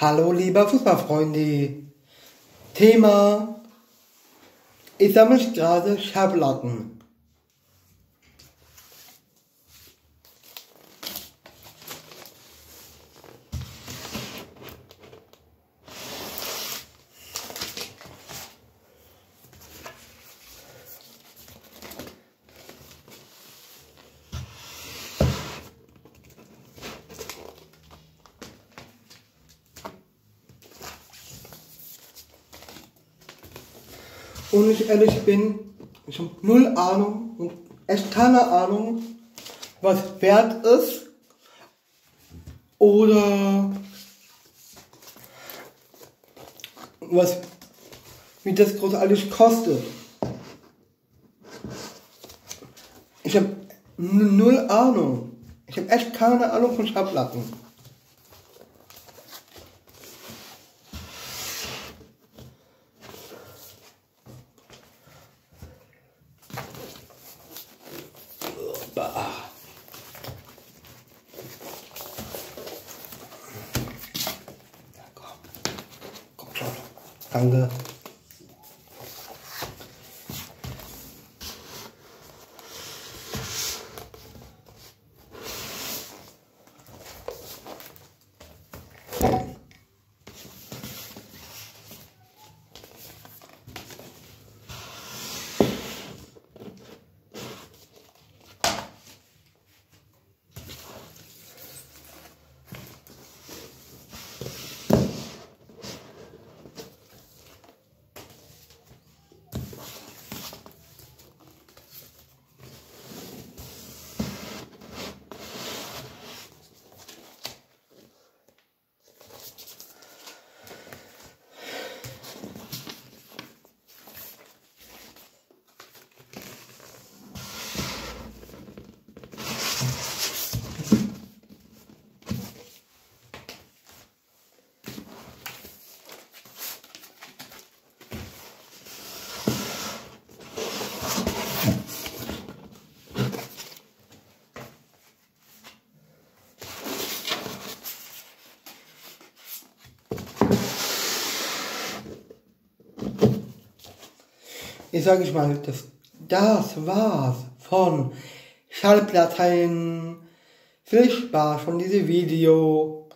Hallo lieber Fußballfreunde. Thema Ich sammle gerade Schallplatten. Und ich ehrlich bin, ich habe null Ahnung und echt keine Ahnung, was wert ist oder was, wie das großartig kostet. Ich habe null Ahnung. Ich habe echt keine Ahnung von Schallplatten. part. D'accord. Contrôle. Ich sage ich mal, das, das war's von Schallplatten. Viel Spaß von diesem Video.